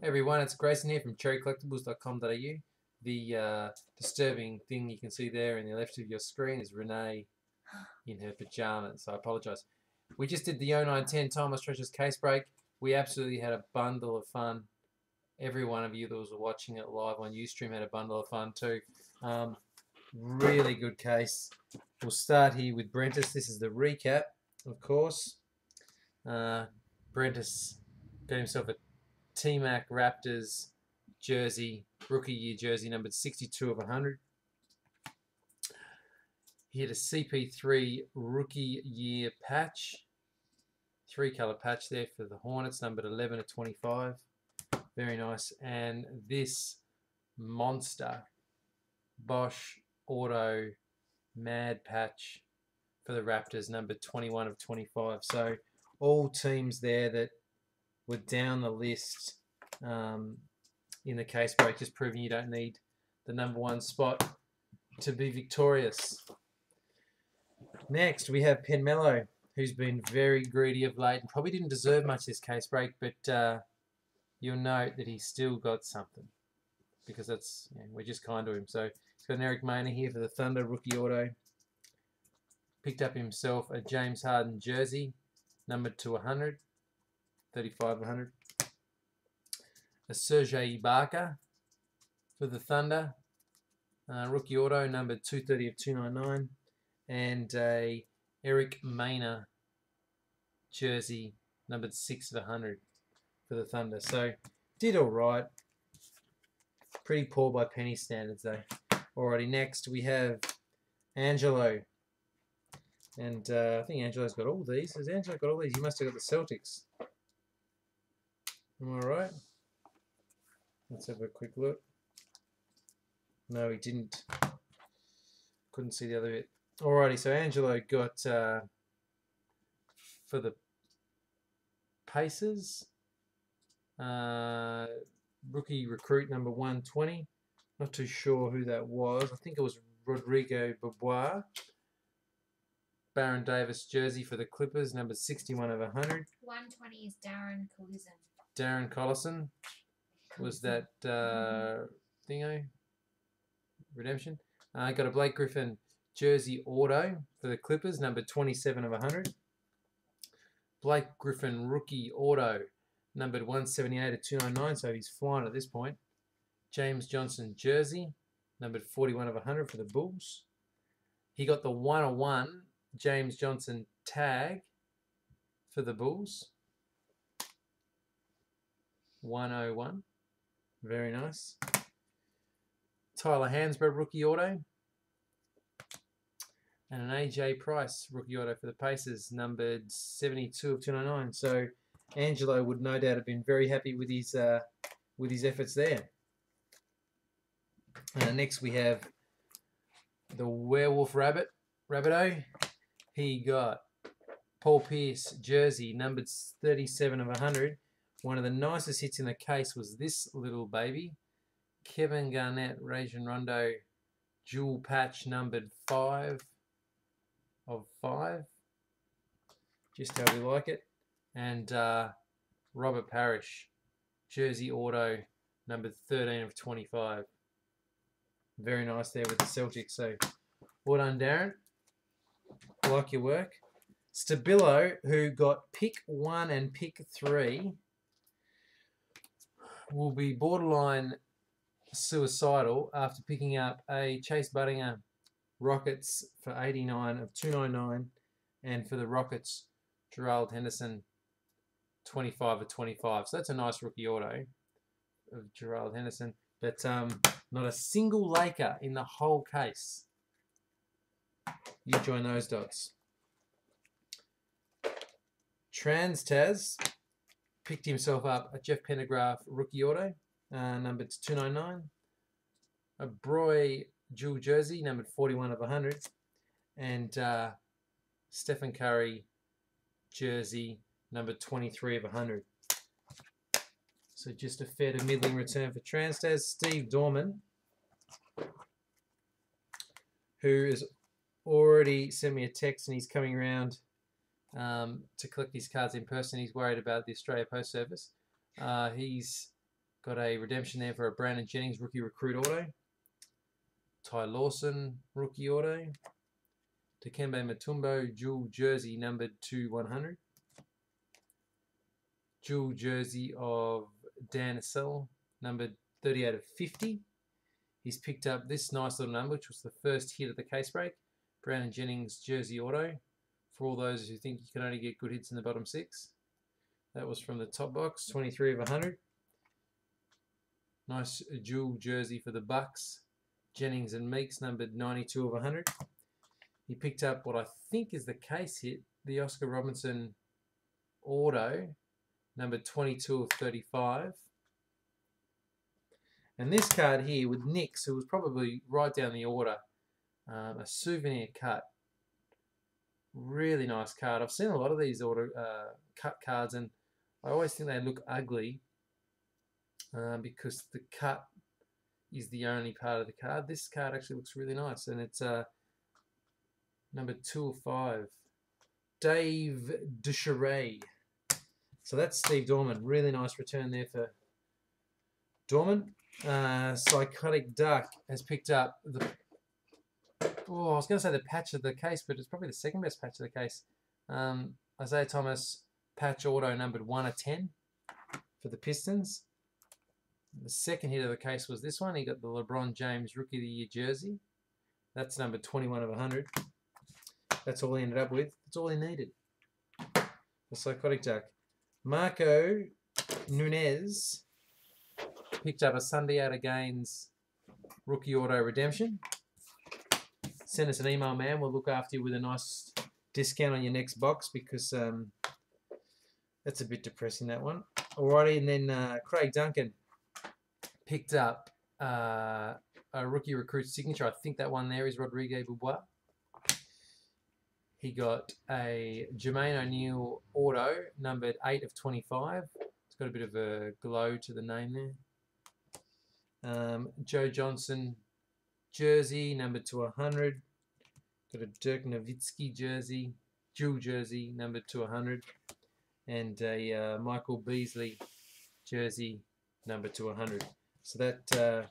Hey everyone, it's Grayson here from cherrycollectables.com.au. The uh, disturbing thing you can see there in the left of your screen is Renee in her pajamas. I apologise. We just did the 0910 Timeless Treasures case break. We absolutely had a bundle of fun. Every one of you that was watching it live on Ustream had a bundle of fun too. Um, really good case. We'll start here with Brentus. This is the recap, of course. Uh, Brentus got himself a T-Mac Raptors jersey, rookie year jersey, numbered 62 of 100. He had a CP3 rookie year patch, three color patch there for the Hornets, numbered 11 of 25. Very nice. And this monster Bosh Auto Mad patch for the Raptors, numbered 21 of 25. So all teams there that were down the list um, in the case break, just proving you don't need the number one spot to be victorious. Next, we have Penmelo, who's been very greedy of late and probably didn't deserve much this case break, but uh, you'll note that he still got something because that's we're just kind to him. So he's got an Eric Maynor here for the Thunder rookie auto. Picked up himself a James Harden jersey, numbered to 100. 35 100. A Serge Ibaka for the Thunder. Uh, rookie auto number 230 of 299. And a Eric Maynor jersey numbered 6 of 100 for the Thunder. So did all right. Pretty poor by penny standards though. Alrighty, next we have Angelo. And uh, I think Angelo's got all these. Has Angelo got all these? He must have got the Celtics. Am I right? Let's have a quick look. No, he didn't. Couldn't see the other bit. Alrighty, so Angelo got uh, for the Pacers. Uh, rookie recruit number 120. Not too sure who that was. I think it was Rodrigue Beaubois. Baron Davis jersey for the Clippers, number 61 of 100. 120 is Darren Collison. Darren Collison was that uh, thingo redemption. I uh, got a Blake Griffin jersey auto for the Clippers, number 27 of 100. Blake Griffin rookie auto, numbered 178 of 299, so he's flying at this point. James Johnson jersey, numbered 41 of 100 for the Bulls. He got the 101 James Johnson tag for the Bulls. 101. Very nice. Tyler Hansbrough rookie auto. And an AJ Price rookie auto for the Pacers, numbered 72 of 299. So Angelo would no doubt have been very happy with his uh, with his efforts there. Uh, next we have the Werewolf Rabbit, Rabbito. He got Paul Pierce jersey, numbered 37 of 100. One of the nicest hits in the case was this little baby. Kevin Garnett, Rajon Rondo, jewel patch numbered 5 of 5. Just how we like it. And uh, Robert Parish, Jersey Auto, numbered 13 of 25. Very nice there with the Celtics. So, well done, Darren. Like your work. Stabilo, who got pick one and pick three will be borderline suicidal after picking up a Chase Budinger Rockets for 89 of 299 and for the Rockets Gerald Henderson 25 of 25. So that's a nice rookie auto of Gerald Henderson. But um, not a single Laker in the whole case. You join those dots. Trans Taz picked himself up a Jeff Pendergraph rookie auto, uh, numbered 299. A Broy dual jersey, numbered 41 of 100. And uh, Stephen Curry jersey, number 23 of 100. So just a fair to middling return for Transtaz. Steve Dorman, who has already sent me a text and he's coming around um, to collect his cards in person. He's worried about the Australia Post Service. Uh, he's Got a redemption there for a Brandon Jennings rookie recruit auto. Ty Lawson rookie auto. Dikembe Mutombo dual jersey numbered to 100. Dual jersey of Dan Issel numbered 30 out of 50. He's picked up this nice little number, which was the first hit of the case break. Brandon Jennings jersey auto. For all those who think you can only get good hits in the bottom six. That was from the top box, 23 of 100. Nice dual jersey for the Bucks. Jennings and Meeks numbered 92 of 100. He picked up what I think is the case hit, the Oscar Robertson auto, number 22 of 35. And this card here with Knicks, who was probably right down the order, um, a souvenir cut. Really nice card. I've seen a lot of these auto uh, cut cards, and I always think they look ugly uh, because the cut is the only part of the card. This card actually looks really nice, and it's uh, number two or five, Dave DeBusschere. So that's Steve Dorman. Really nice return there for Dorman. Uh, Psychotic Duck has picked up the. Oh, I was going to say the patch of the case, but it's probably the second best patch of the case. Um, Isiah Thomas patch auto numbered 1 of 10 for the Pistons. The second hit of the case was this one. He got the LeBron James Rookie of the Year jersey. That's number 21 of 100. That's all he ended up with. That's all he needed. The Psychotic Duck. Marco Nunez picked up a Sundiata Gaines rookie auto redemption. Send us an email, man. We'll look after you with a nice discount on your next box because um, that's a bit depressing, that one. Alrighty, and then uh, Craig Duncan picked up uh, a rookie recruit signature. I think that one there is Rodrigue Beaubois. He got a Jermaine O'Neal auto, numbered 8 of 25. It's got a bit of a glow to the name there. Um, Joe Johnson jersey, number to 100. Got a Dirk Nowitzki jersey, dual jersey, number to 100. And a uh, Michael Beasley jersey, number to 100. So that uh,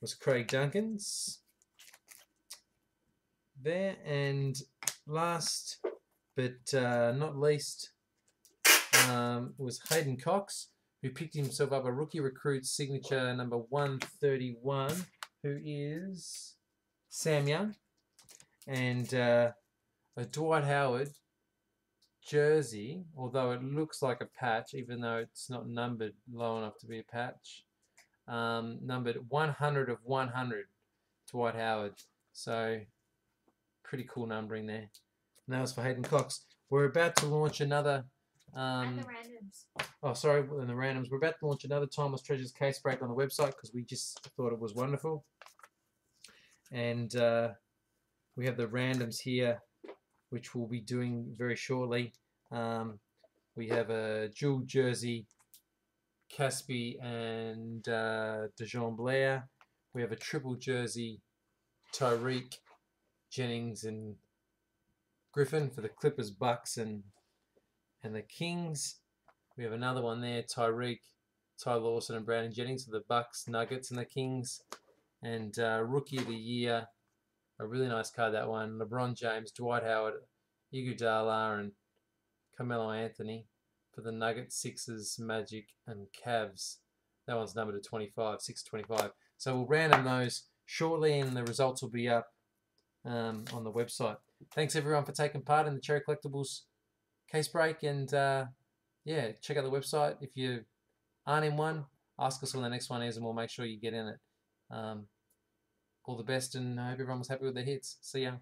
was Craig Duncan's there. And last but uh, not least um, was Hayden Cox, who picked himself up a rookie recruit signature number 131, who is Sam Young, and uh, a Dwight Howard jersey, although it looks like a patch, even though it's not numbered low enough to be a patch um, numbered 100 of 100 Dwight Howard. So pretty cool numbering there. And that was for Hayden Cox. We're about to launch another. Um, and the randoms. Oh, sorry, and the randoms. We're about to launch another Timeless Treasures case break on the website because we just thought it was wonderful. And uh, we have the randoms here, which we'll be doing very shortly. Um, we have a dual jersey Casspi and uh, DeJuan Blair. We have a triple jersey, Tyreke, Jennings, and Griffin for the Clippers, Bucks, and and the Kings. We have another one there, Tyreke, Ty Lawson, and Brandon Jennings for the Bucks, Nuggets, and the Kings. And uh, Rookie of the Year, a really nice card that one. LeBron James, Dwight Howard, Iguodala, and Carmelo Anthony for the Nuggets, Sixers, Magic, and Cavs. That one's numbered to 25, 625. So we'll random those shortly, and the results will be up um, on the website. Thanks everyone for taking part in the Cherry Collectables case break, and uh, yeah, check out the website. If you aren't in one, ask us when the next one is, and we'll make sure you get in it. Um, all the best, and I hope everyone was happy with their hits. See ya.